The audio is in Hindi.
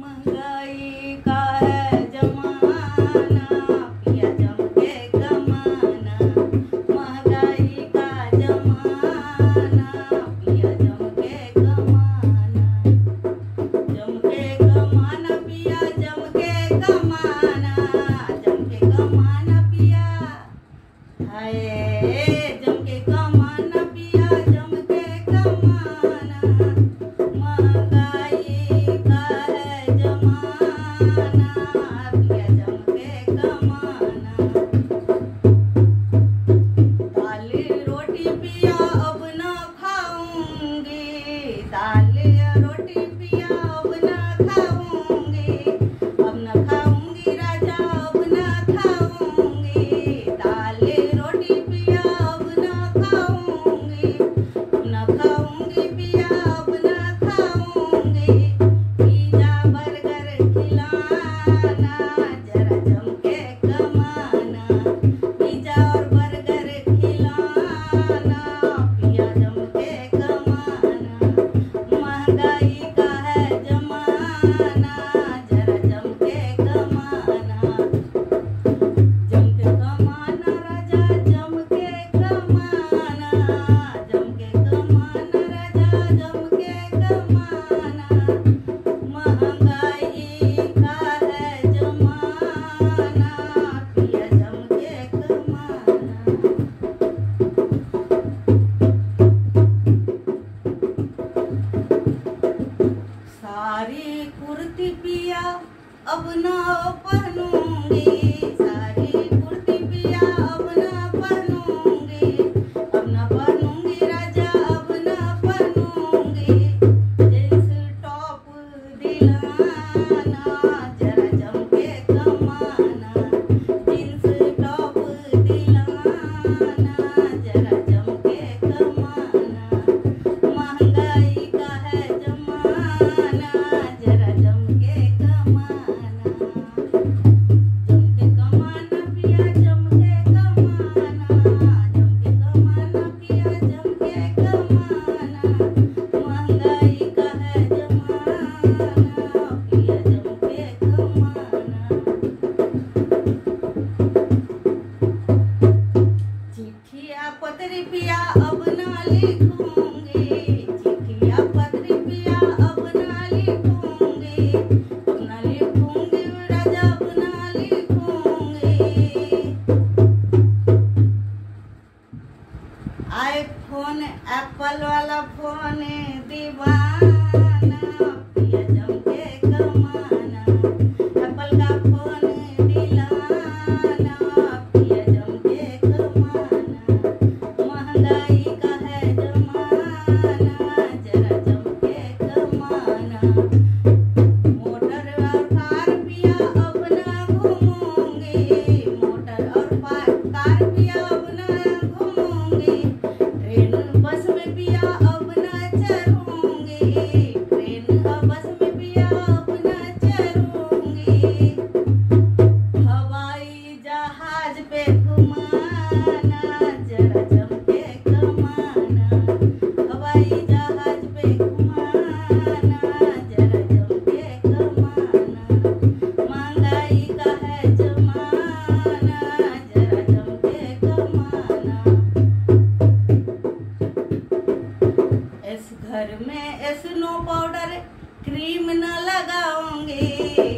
Manga. 妈。घर में एसनो पाउडर क्रीम न लगाऊँगी।